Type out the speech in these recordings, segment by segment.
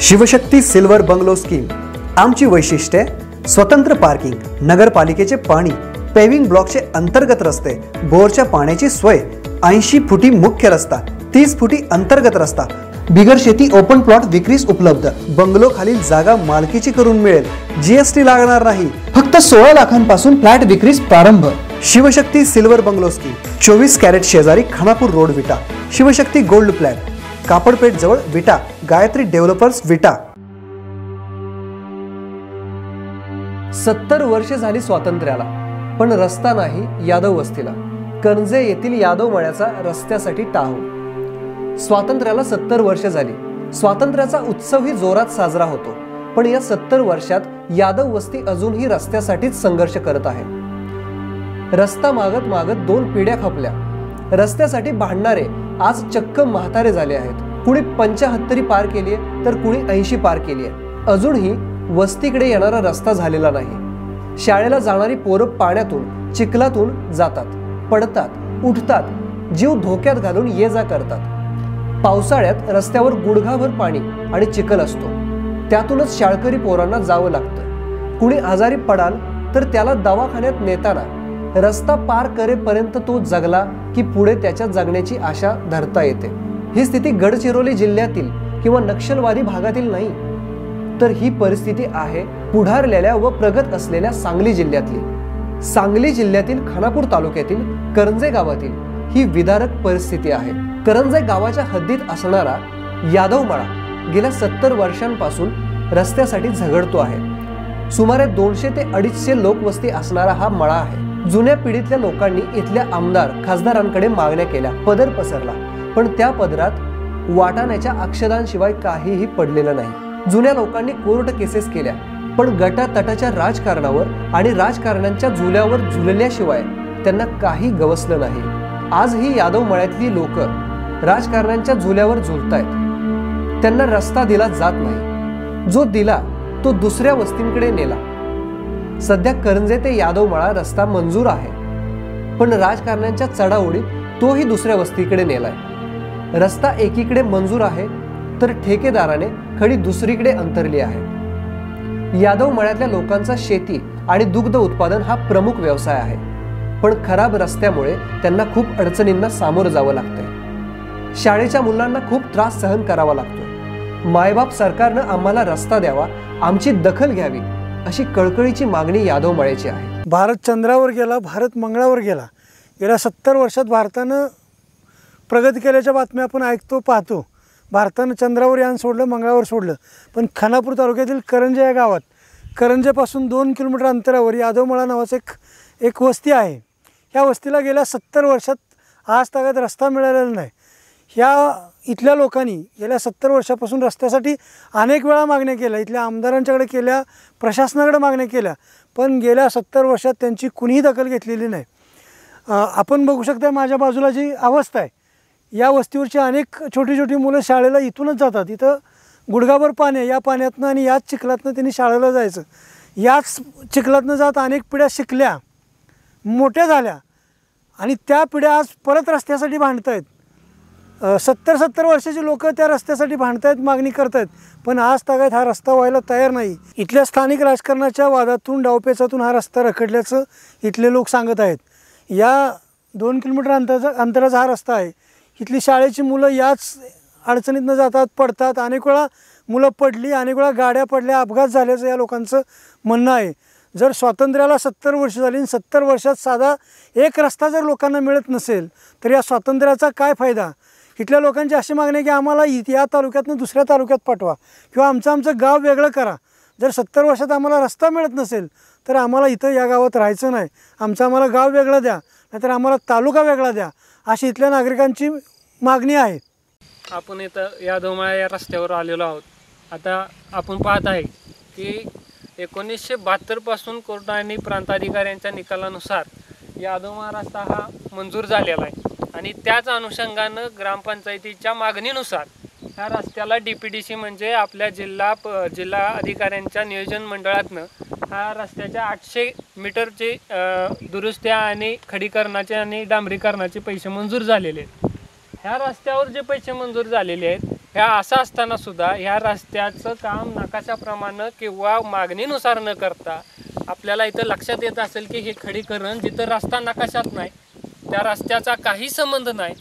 Shivshakti silver bungalow scheme. आमची वैशिष्ट्ये स्वतंत्र पार्किंग नगरपालिकेचे पाणी पेव्हिंग ब्लॉकचे अंतर्गत रस्ते बोरच्या पाण्याची सोय ऐंशी फुटी मुख्य रस्ता तीस फुटी अंतर्गत रस्ता. बिगर शेती ओपन प्लॉट विक्रीस उपलब्ध. बंगलो खालील जागा मालकीची करून मिळेल. जीएसटी लागणार नाही. फक्त सोळा लाखांपासून फ्लॅट विक्रीस प्रारंभ. शिवशक्ती सिल्वर बंगलो स्कीम चोवीस कॅरेट शेजारी Khanapur road Vita Shivshakti gold plan Kapadpeth जवळ विटा गायत्री डेव्हलपर्स विटा. सत्तर वर्षे झाली स्वातंत्र्याला पण रस्ता नाही यादव वस्तीला. करंजे येथील यादव मळ्याचा रस्त्यासाठी टाहो. स्वातंत्र्याला सत्तर वर्ष झाली. स्वातंत्र्याचा उत्सवही जोरात साजरा होतो पण या सत्तर वर्षात यादव वस्ती अजूनही रस्त्यासाठीच संघर्ष करत आहे. रस्ता मागत मागत दोन पिढ्या खपल्या. रस्त्यासाठी भांडणारे आज चक्क म्हातारे झाले आहेत. कुणी पंचाहत्तरी पार केली आहे तर कुणी ऐंशी पार केली आहे अजूनही वस्तीकडे येणारा रस्ता झालेला नाही. शाळेला जाणारी पोरं पाण्यातून चिखलातून जातात. पडतात उठतात जीव धोक्यात घालून ये जा करतात. पावसाळ्यात रस्त्यावर गुडघाभर पाणी आणि चिखल असतो. त्यातूनच शाळकरी पोरांना जावं लागतं. कुणी आजारी पडाल तर त्याला दवाखान्यात नेताना रस्ता पार करेपर्यंत तो जगला की पुढे त्याच्या जगण्याची आशा धरता येते. ही स्थिती गडचिरोली जिल्ह्यातील किंवा नक्षलवादी भागातील नाही तर ही परिस्थिती आहे पुढारलेल्या व प्रगत असलेल्या सांगली जिल्ह्यातली. सांगली जिल्ह्यातील खानापूर तालुक्यातील करंजे गावातील ही विदारक परिस्थिती आहे. करंजे गावाच्या हद्दीत असणारा यादवमाळा गेल्या सत्तर वर्षांपासून रस्त्यासाठी झगडतो आहे. सुमारे दोनशे ते अडीचशे लोकवस्ती असणारा हा मळा आहे. जुन्या पिढीतल्या लोकांनी इथल्या आमदार खासदारांकडे मागण्या केल्या. पदर पसरला. पण त्या पदरात वाटाण्याच्या अक्षदांशिवाय काहीही पडलेलं नाही. जुन्या लोकांनी कोर्ट केसेस केल्या. पण गटातटाच्या राजकारणावर आणि राजकारण्यांच्या झुल्यावर झुलल्याशिवाय त्यांना काही गवसलं नाही. आजही यादव मळ्यातली लोक राजकारण्यांच्या झुल्यावर झुलतायत. त्यांना रस्ता दिला जात नाही. जो दिला तो दुसऱ्या वस्तींकडे नेला. सध्या करंजे ते यादवमाळा रस्ता मंजूर आहे. पण राजकारण्यांच्या चढाओढीत तोही दुसऱ्या वस्तीकडे नेलाय. रस्ता एकीकडे मंजूर आहे तर ठेकेदाराने खडी दुसरीकडे अंतरली आहे. यादव मळ्यातल्या लोकांचा शेती आणि दुग्ध उत्पादन हा प्रमुख व्यवसाय आहे. पण खराब रस्त्यामुळे त्यांना खूप अडचणींना सामोरं जावं लागतंय. शाळेच्या मुलांना खूप त्रास सहन करावा लागतोय. मायबाप सरकारनं आम्हाला रस्ता द्यावा आमची दखल घ्यावी अशी कळकळीची मागणी यादव मळ्याची आहे. भारत चंद्रावर गेला भारत मंगळावर गेला. गेल्या सत्तर वर्षात भारतानं प्रगती केल्याच्या बातम्या आपण ऐकतो पाहतो. भारतानं चंद्रावर यान सोडलं मंगळावर सोडलं. पण खानापूर तालुक्यातील करंजे या गावात करंजेपासून दोन किलोमीटर अंतरावर यादवमळा नावाचं एक एक वस्ती आहे. ह्या वस्तीला गेल्या सत्तर वर्षात आज तागात रस्ता मिळालेला नाही. ह्या इथल्या लोकांनी गेल्या सत्तर वर्षापासून रस्त्यासाठी अनेक वेळा मागण्या केल्या. इथल्या आमदारांच्याकडे केल्या प्रशासनाकडे मागण्या केल्या. पण गेल्या सत्तर वर्षात त्यांची कुणीही दखल घेतलेली नाही. आपण बघू शकता माझ्या बाजूला जी अवस्था आहे या वस्तीवरची अनेक छोटी छोटी मुलं शाळेला इथूनच जातात. इथं गुडघाभर पाणी या पाण्यातनं आणि याच चिखलातनं त्यांनी शाळेला जायचं. याच चिखलातनं जात अनेक पिढ्या शिकल्या मोठ्या झाल्या आणि त्या पिढ्या आज परत रस्त्यासाठी भांडत आहेत सत्तर सत्तर वर्षाची लोक त्या रस्त्यासाठी भांडतायत मागणी करतायत. पण आज तागायत हा रस्ता व्हायला तयार नाही. इथल्या स्थानिक राजकारणाच्या वादातून डावपेचातून हा रस्ता रखडल्याचं इथले लोक सांगत आहेत. या दोन किलोमीटर अंतराचा अंतराचा हा रस्ता आहे. इथली शाळेची मुलं याच अडचणीतनं जातात पडतात. अनेक वेळा मुलं पडली अनेक वेळा गाड्या पडल्या अपघात झाल्याचं या लोकांचं म्हणणं आहे. जर स्वातंत्र्याला सत्तर वर्ष झाली आणि सत्तर वर्षात साधा एक रस्ता जर लोकांना मिळत नसेल तर या स्वातंत्र्याचा काय फायदा? इथल्या लोकांची अशी मागणी आहे की आम्हाला इ- या तालुक्यातनं दुसऱ्या तालुक्यात पाठवा. किंवा आमचं आमचं गाव वेगळं करा. जर सत्तर वर्षात आम्हाला रस्ता मिळत नसेल तर आम्हाला इथं या गावात राहायचं नाही. आमचं आम्हाला गाव वेगळं द्या नाहीतर आम्हाला तालुका वेगळा द्या अशी इथल्या नागरिकांची मागणी आहे. आपण इथं यादवमाळा या रस्त्यावर आलेलो आहोत. आता आपण पाहत आहे की एकोणीसशे बहात्तरपासून कोर्ट आणि प्रांताधिकाऱ्यांच्या निकालानुसार यादवमाळा रस्ता हा मंजूर झालेला आहे. आणि त्याच अनुषंगानं ग्रामपंचायतीच्या मागणीनुसार ह्या रस्त्याला डी पी डी सी म्हणजे आपल्या जिल्हा प जिल्हा अधिकाऱ्यांच्या नियोजन मंडळातनं हा रस्त्याच्या आठशे मीटरचे दुरुस्त्या आणि खडीकरणाचे आणि डांबरीकरणाचे पैसे मंजूर झालेले आहेत. ह्या रस्त्यावर जे पैसे मंजूर झालेले आहेत ह्या असं असताना सुद्धा ह्या रस्त्याचं काम नकाशाप्रमाणे किंवा मागणीनुसार न करता आपल्याला इथं लक्षात येत असेल की हे खडीकरण जिथं रस्ता नकाशात नाही त्या रस्त्याचा काही संबंध नाही.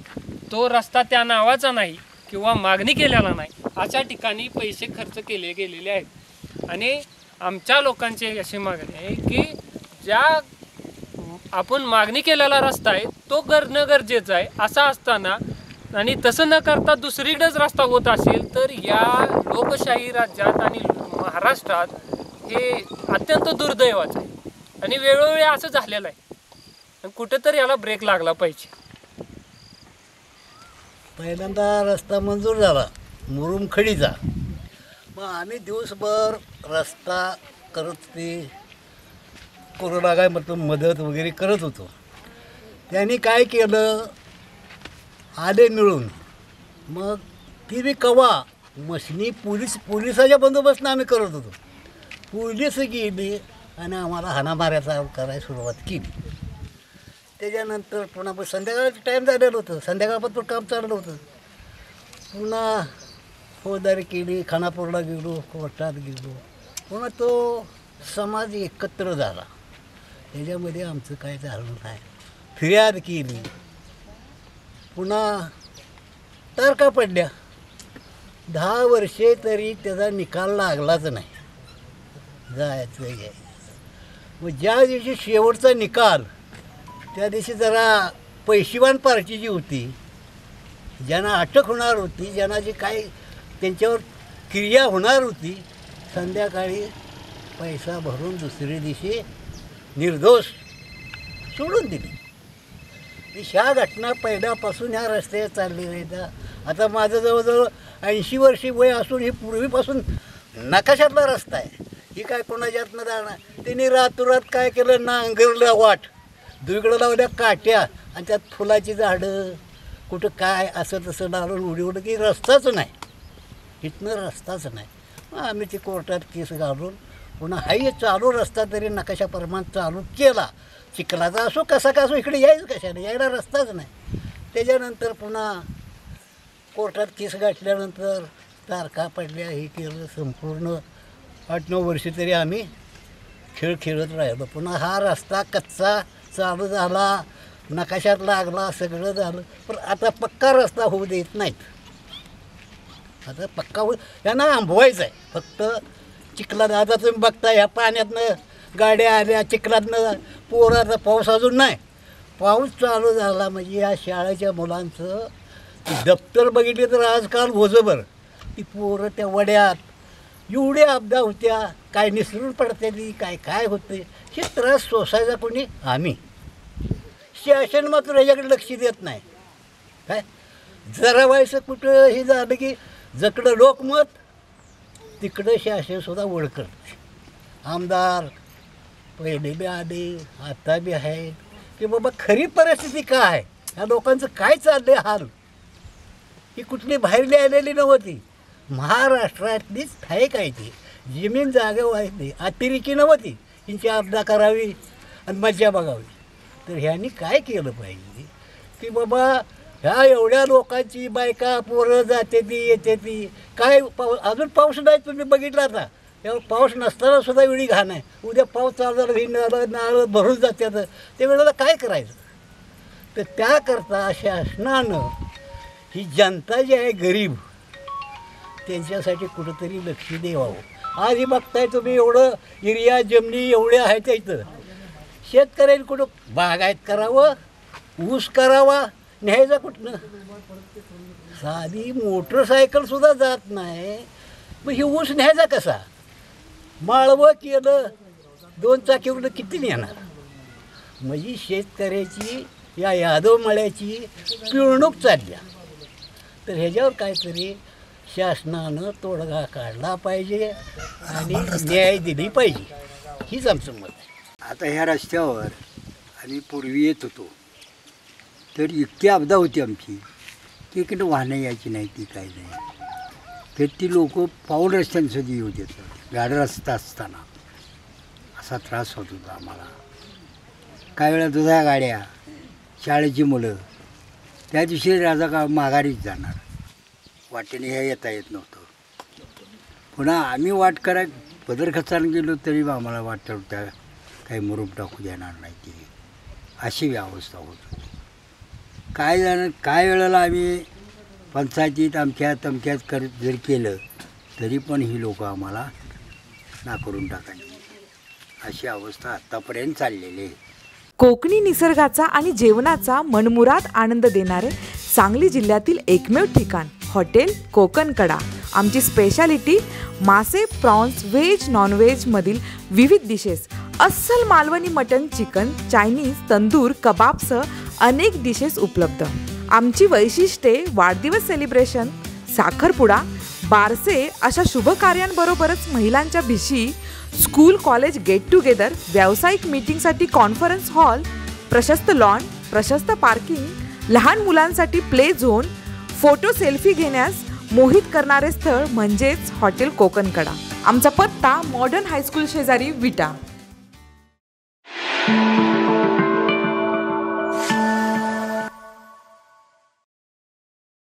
तो रस्ता त्या नावाचा नाही किंवा मागणी केलेला नाही. अशा ठिकाणी पैसे खर्च केले गेलेले आहेत. आणि आमच्या लोकांची अशी मागणी आहे की ज्या आपण मागणी केलेला रस्ता आहे तो करणं गरजेचं आहे असा असताना आणि तसं न करता दुसरीकडेच रस्ता होत असेल तर या लोकशाही राज्यात आणि महाराष्ट्रात हे अत्यंत दुर्दैवाचं आहे. आणि वेळोवेळी असं झालेलं आहे. आणि कुठेतरी याला ब्रेक लागला पाहिजे. पहिल्यांदा रस्ता मंजूर झाला. मुरुम खडीचा. मग आम्ही दिवसभर रस्ता करत ते कोरोना काय मतलब मदत वगैरे करत होतो. त्यांनी काय केलं? आले मिळून. मग ती बी कवा? मशनी पोलीस पोलिसाच्या बंदोबस्तानं आम्ही करत होतो. पोलीस गेली आणि आम्हाला हाणामाऱ्याचा करायला सुरुवात केली. त्याच्यानंतर पुन्हा मग संध्याकाळचं टाईम झालेलं होतं. संध्याकाळपासून काम चाललं होतं. पुन्हा फौजदारी केली खानापूरला गेलो कोर्टात गेलो. पुन्हा तो समाज एकत्र झाला. त्याच्यामध्ये आमचं काय झालं नाही. फिर्याद केली. पुन्हा तारखा पडल्या. दहा वर्षे तरी त्याचा निकाल लागलाच नाही. जायचं यायचं मग ज्या दिवशी शेवटचा निकाल त्या दिवशी जरा पैशीवान पार्टी जी होती ज्यांना अटक होणार होती ज्यांना जी काही त्यांच्यावर क्रिया होणार होती संध्याकाळी पैसा भरून दुसऱ्या दिवशी निर्दोष सोडून दिली. ह्या घटना पहिल्यापासून ह्या रस्त्यावर चाललेल्या आहेत. आता माझं जवळजवळ ऐंशी वर्षी वय असून ही पूर्वीपासून नकाशातला रस्ता आहे. ही काय कोणाच्यातनं जाणार? त्यांनी रातोरात काय केलं? नांगरलं वाट. दुईकडं लावल्या काट्या आणि त्यात फुलाची झाडं कुठं काय असं तसं लावलं उडी उडं की रस्ताच नाही. इथनं रस्ताच नाही. मग आम्ही ती कोर्टात केस घालून पुन्हा हाही चालू रस्ता तरी नकाशाप्रमाणे चालू केला. चिखलाचा असो कसा का असो इकडे यायच कशाने? यायला रस्ताच नाही. त्याच्यानंतर पुन्हा कोर्टात केस गाठल्यानंतर तारखा पडल्या हे केलं संपूर्ण. आठ नऊ वर्षे तरी आम्ही खेळ खेळत राहिलो. पुन्हा हा रस्ता कच्चा चालू झाला नकाशात लागला सगळं झालं. पण आता पक्का रस्ता होऊ देत नाहीत. आता पक्का होऊ यांना आंबवायचं आहे. फक्त चिखलात आता तुम्ही बघता ह्या पाण्यातनं गाड्या आल्या चिखलातनं पोराचा पाऊस अजून नाही. पाऊस चालू झाला म्हणजे या शाळेच्या मुलांचं दप्तर बघितले तर आजकाल भोजभर ती पोरं त्या वड्यात एवढ्या अपदा होत्या काय निसरून पडते ती काय काय होते हे त्रास सोसायचा कोणी? आम्ही. शासन मात्र ह्याच्याकडे लक्ष देत नाही. काय? जरा व्हायचं कुठं हे झालं की जकडं लोकमत तिकडं शासनसुद्धा ओळखत आमदार पहिले बी आले आता बी आहेत. की बाबा खरी परिस्थिती काय आहे? ह्या लोकांचं काय चाललं आहे हाल? ही कुठली बाहेरली आलेली नव्हती. महाराष्ट्रातलीच ठाईक आहे ती. जमीन जागा व्हायची अतिरेकी नव्हती. यांची आपदा करावी आणि मज्जा बघावी. तर ह्यांनी काय केलं पाहिजे? की बाबा ह्या एवढ्या लोकांची बायका पोरं जाते ती येते ती. काय पाऊ अजून पाऊस नाही तुम्ही बघितला आता? तेव्हा पाऊस नसताना सुद्धा एवढी घाण आहे. उद्या पाऊस चालू झाला ही नाळं भरून भरून जातात त्यावेळेला काय करायचं? तर त्याकरता शासनानं ही जनता जी आहे गरीब त्यांच्यासाठी कुठंतरी लक्ष द्यावं. आज हे बघताय तुम्ही एवढं एरिया जमिनी एवढ्या आहेत इथं. शेतकऱ्यांनी कुठं बागायत करावं ऊस करावा न्यायचा कुठनं? साधी मोटरसायकलसुद्धा जात नाही. मग ही ऊस न्यायचा कसा? माळवं केलं दोन चाकीकडं किती नेणार? म्हणजे शेतकऱ्याची या यादव मळ्याची पिळणूक चालल्या तर ह्याच्यावर काहीतरी शासनानं तोडगा काढला पाहिजे आणि न्याय दिली पाहिजे. हीच आमचं मत आहे. आता ह्या रस्त्यावर आम्ही पूर्वी येत होतो. तर इतकी आपदा होती आमची की इकडे वाहनं यायची नाही ती काही नाही. तर ती लोक पाऊल रस्त्याने सुद्धा येऊ देतात. गाडा रस्ता असताना. असा त्रास होत होता आम्हाला. काही वेळा दुधा गाड्या शाळेची मुलं त्या दिवशी राजा का माघारीच जाणार. वाटेने हे येता येत नव्हतं. पुन्हा आम्ही वाट कराय पदर खचान गेलो तरी आम्हाला वाटत त्या काही मुरूप टाकू देणार नाही ती. अशी अवस्था होत होती. काय जण काय वेळेला आम्ही पंचायतीत अमक्यात तमक्यात कर जर केलं तरी पण ही लोक आम्हाला नाकारून टाकायची. अशी अवस्था आत्तापर्यंत चाललेली आहे. कोकणी निसर्गाचा आणि जेवणाचा मनमुराद आनंद देणारे सांगली जिल्ह्यातील एकमेव ठिकाण हॉटेल कोकणकडा. आमची स्पेशालिटी मासे प्रॉन्स व्हेज नॉनव्हेजमधील विविध डिशेस अस्सल Malvani mutton chicken Chinese tandoor कबाबसह अनेक डिशेस उपलब्ध. आमची वैशिष्ट्ये वाढदिवस सेलिब्रेशन साखरपुडा बारसे अशा शुभ कार्यांबरोबरच महिलांच्या भिशी स्कूल कॉलेज गेट टुगेदर व्यावसायिक मीटिंगसाठी कॉन्फरन्स हॉल प्रशस्त लॉन प्रशस्त पार्किंग लहान मुलांसाठी प्ले झोन फोटो सेल्फी घेण्यास मोहित करणारे स्थळ म्हणजेच हॉटेल कोकणकडा. आमचा पत्ता मॉडर्न हायस्कूल शेजारी विटा. Thank you.